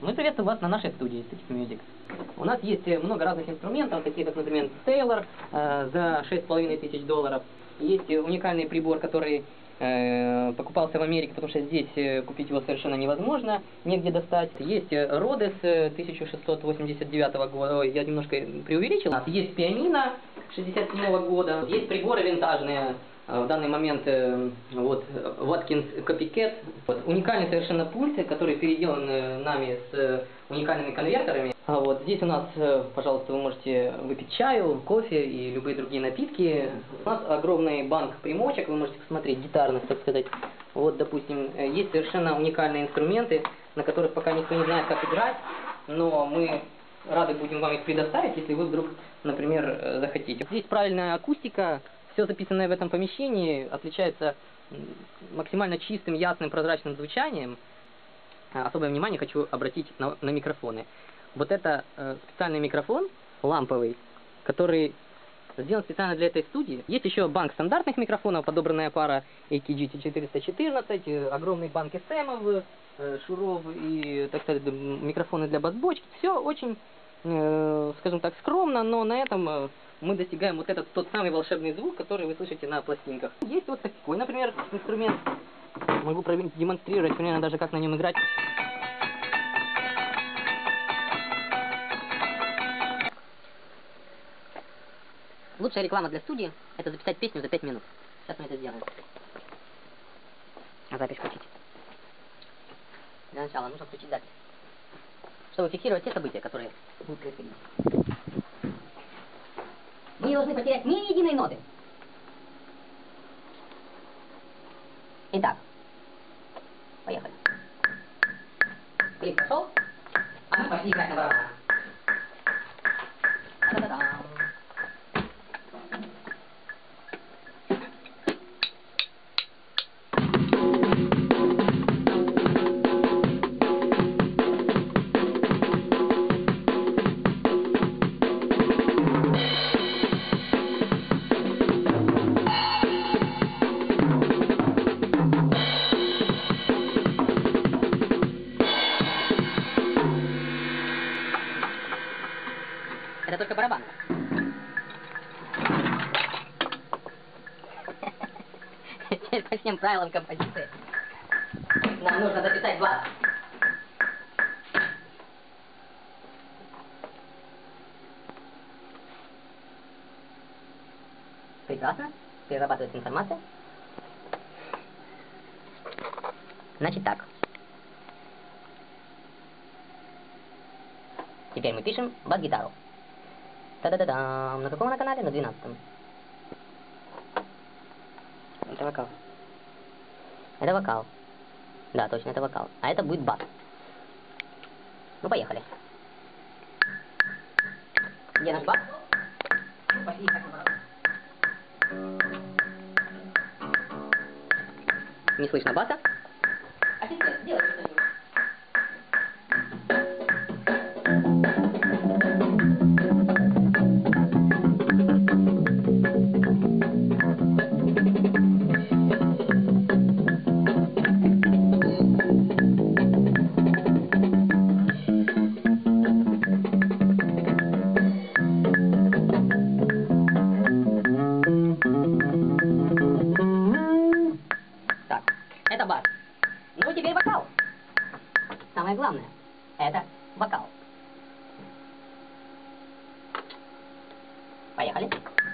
Мы приветствуем вас на нашей студии Static Music. У нас есть э, много разных инструментов, такие как, например, Taylor э, за 6,5 тысяч долларов. Есть э, уникальный прибор, который э, покупался в Америке, потому что здесь э, купить его совершенно невозможно, негде достать. Есть Rhodes э, 1689 года, я немножко преувеличил. Есть пианино 67 года, есть приборы винтажные, в данный момент вот Watkins Copycat. Вот, уникальный совершенно пульт, который переделан э, нами с э, уникальными конвертерами. А вот здесь у нас, э, пожалуйста, вы можете выпить чаю, кофе и любые другие напитки. У нас огромный банк примочек, вы можете посмотреть, гитарных, так сказать. Вот, допустим, есть совершенно уникальные инструменты, на которых пока никто не знает, как играть, но мы рады будем вам их предоставить, если вы вдруг, например, захотите. Здесь правильная акустика, все записанное в этом помещении отличается максимально чистым, ясным, прозрачным звучанием. А, Особое внимание хочу обратить на, на микрофоны. Вот это э, специальный микрофон ламповый, который сделан специально для этой студии. Есть еще банк стандартных микрофонов, подобранная пара AKG 414, э, огромный банк SM, э, шуров и, так сказать, микрофоны для бас-бочки. Все очень, э, скажем так, скромно, но на этом э, мы достигаем вот этот тот самый волшебный звук, который вы слышите на пластинках. Есть вот такой, например, инструмент. Могу продемонстрировать примерно даже как на нем играть. Лучшая реклама для студии – это записать песню за 5 минут. Сейчас мы это сделаем. А запись включить. Для начала нужно включить запись. Чтобы фиксировать те события, которые будут происходить. Мы не должны потерять ни единой ноты. Итак, поехали. Клип пошел, а мы пошли играть на барабанах. Всем правилам композиции. Нам нужно записать бас. Прекрасно. Перерабатывается информация. Значит так. Теперь мы пишем бас-гитару. Та-да-да-дам. На каком она канале? На 12 Это вокал. Это вокал. Да, точно, это вокал. А это будет бас. Ну, поехали. Где наш бас? Пошли барабан. Не слышно баса? Поехали.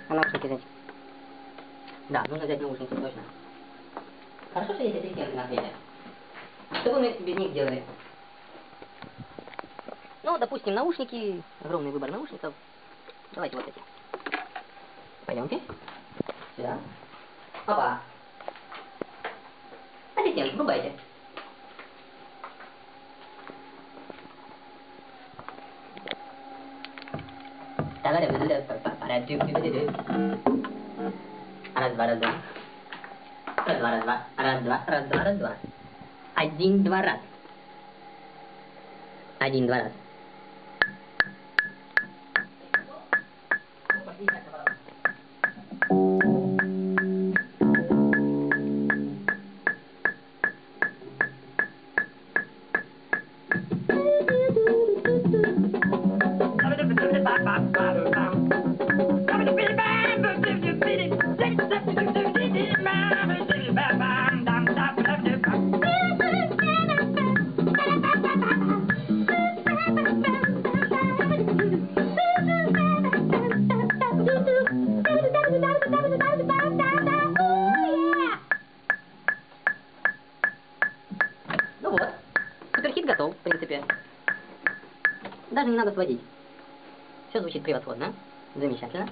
А наушники взять? Да, нужно взять наушники, точно. Хорошо, что есть ассистенты на свете. Что бы мы без них делали? Ну, допустим, наушники, огромный выбор наушников. Давайте вот эти. Пойдемте. Сюда. Опа. Ассистент, врубайте. Раз, два, раз, два. Раз, два, раз, два. Раз, два, раз, два, раз, два. Один, два, раз. Один, два, раз. Даже не надо сводить. Все звучит превосходно. Замечательно.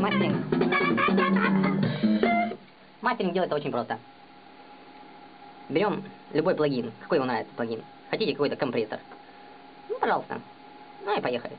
Мастеринг. Мастеринг делается очень просто. Берем любой плагин. Какой вам нравится плагин? Хотите какой-то компрессор? Ну, пожалуйста. Ну и поехали.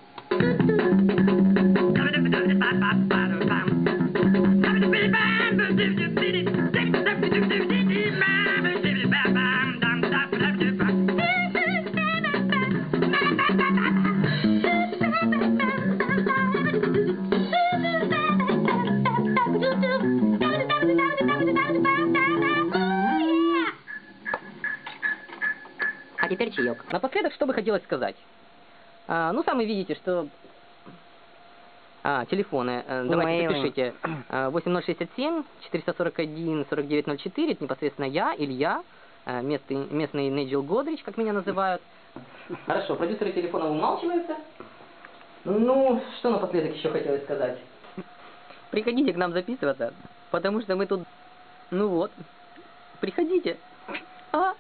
А теперь чаек. Напоследок, что бы хотелось сказать. А, ну, сами видите, что... А, телефоны. э, Давайте запишите. А, 8067 441 4904. Это непосредственно я, Илья, э, местный, местный Неджил Годрич, как меня называют. Хорошо, продюсеры телефона умалчиваются. Ну, что напоследок еще хотелось сказать? Приходите к нам записываться, потому что мы тут... Ну вот, приходите. А?